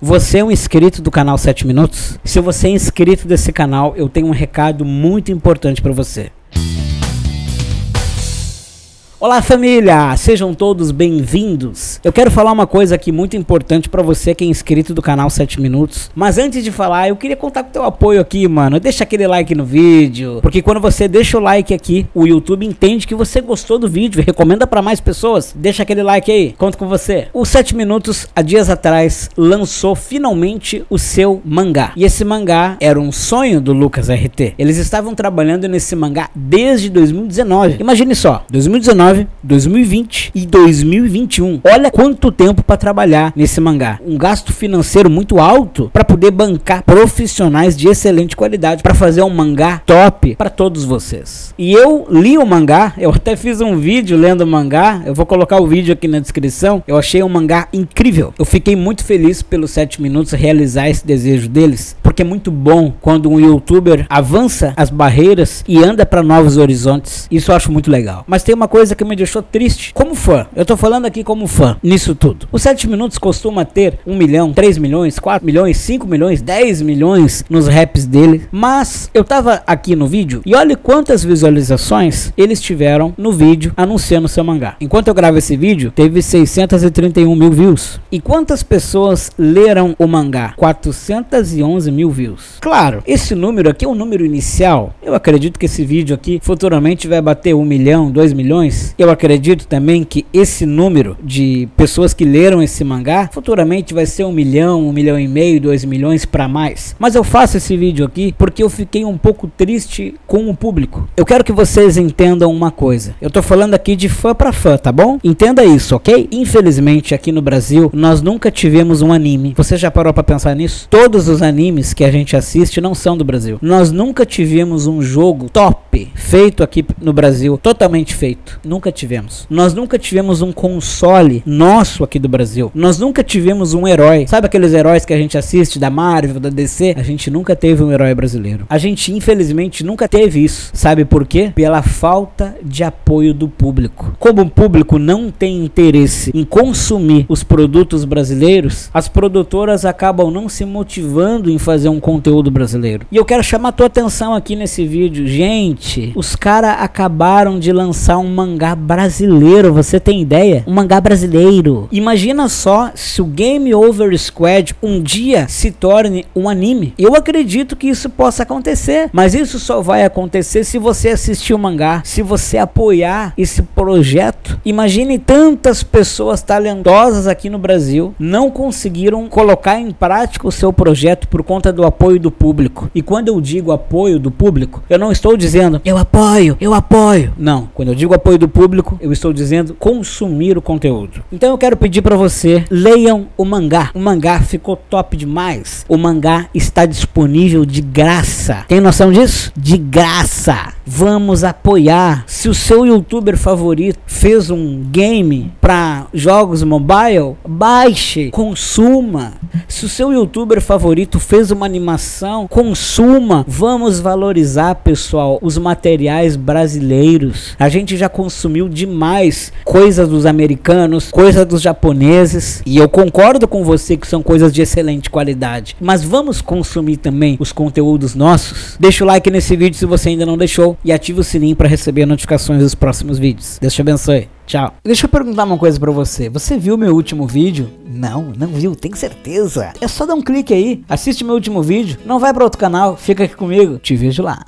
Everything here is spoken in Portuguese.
Você é um inscrito do canal 7 Minutos? Se você é inscrito desse canal, eu tenho um recado muito importante para você. Olá família, sejam todos bem-vindos. Eu quero falar uma coisa aqui muito importante para você que é inscrito do canal 7 Minutos. Mas antes de falar, eu queria contar com o teu apoio aqui, mano. Deixa aquele like no vídeo, porque quando você deixa o like aqui, o YouTube entende que você gostou do vídeo e recomenda para mais pessoas. Deixa aquele like aí, conto com você. O 7 Minutos, há dias atrás, lançou finalmente o seu mangá. E esse mangá era um sonho do Lucas RT. Eles estavam trabalhando nesse mangá desde 2019. Imagine só, 2019 2019, 2020 e 2021. Olha quanto tempo para trabalhar nesse mangá. Um gasto financeiro muito alto para poder bancar profissionais de excelente qualidade para fazer um mangá top para todos vocês. E eu li o mangá, eu até fiz um vídeo lendo o mangá. Eu vou colocar o vídeo aqui na descrição. Eu achei um mangá incrível. Eu fiquei muito feliz pelos 7 minutos realizar esse desejo deles, porque é muito bom quando um youtuber avança as barreiras e anda para novos horizontes. Isso eu acho muito legal. Mas tem uma coisa que me deixou triste como fã. Eu tô falando aqui como fã nisso tudo. O 7 minutos costuma ter 1 milhão, 3 milhões, 4 milhões, 5 milhões, 10 milhões nos raps dele. Mas eu tava aqui no vídeo e olha quantas visualizações eles tiveram no vídeo anunciando seu mangá. Enquanto eu gravo esse vídeo, teve 631 mil views. E quantas pessoas leram o mangá? 411 mil views. Claro, esse número aqui é o número inicial. Eu acredito que esse vídeo aqui futuramente vai bater 1 milhão, 2 milhões eu acredito também que esse número de pessoas que leram esse mangá futuramente vai ser um milhão, um milhão e meio, dois milhões para mais. Mas eu faço esse vídeo aqui porque eu fiquei um pouco triste com o público. Eu quero que vocês entendam uma coisa. Eu tô falando aqui de fã para fã, tá bom? Entenda isso, ok? Infelizmente aqui no Brasil nós nunca tivemos um anime. Você já parou para pensar nisso? Todos os animes que a gente assiste não são do Brasil. Nós nunca tivemos um jogo top feito aqui no Brasil, totalmente feito. Nunca tivemos. Nós nunca tivemos um console nosso aqui do Brasil. Nós nunca tivemos um herói. Sabe aqueles heróis que a gente assiste da Marvel, da DC? A gente nunca teve um herói brasileiro. A gente, infelizmente, nunca teve isso. Sabe por quê? Pela falta de apoio do público. Como o público não tem interesse em consumir os produtos brasileiros, as produtoras acabam não se motivando em fazer um conteúdo brasileiro. E eu quero chamar a tua atenção aqui nesse vídeo. Gente, os caras acabaram de lançar um mangá mangá brasileiro, você tem ideia? Um mangá brasileiro. Imagina só se o Game Over Squad um dia se torne um anime. Eu acredito que isso possa acontecer, mas isso só vai acontecer se você assistir o mangá, se você apoiar esse projeto. Imagine tantas pessoas talentosas aqui no Brasil não conseguiram colocar em prática o seu projeto por conta do apoio do público. E quando eu digo apoio do público, eu não estou dizendo eu apoio, eu apoio. Não, quando eu digo apoio do do público, eu estou dizendo consumir o conteúdo. Então eu quero pedir para você, leiam o mangá. O mangá ficou top demais. O mangá está disponível de graça. Tem noção disso? De graça. Vamos apoiar. Se o seu youtuber favorito fez um game para jogos mobile, baixe, consuma. Se o seu youtuber favorito fez uma animação, consuma. Vamos valorizar, pessoal, os materiais brasileiros. A gente já consumiu demais coisas dos americanos, coisas dos japoneses, e eu concordo com você que são coisas de excelente qualidade. Mas vamos consumir também os conteúdos nossos? Deixa o like nesse vídeo se você ainda não deixou e ativa o sininho para receber notificações dos próximos vídeos. Deus te abençoe. Tchau. Deixa eu perguntar uma coisa para você. Você viu meu último vídeo? Não, não viu, tem certeza. É só dar um clique aí, assiste meu último vídeo, não vai para outro canal, fica aqui comigo, te vejo lá.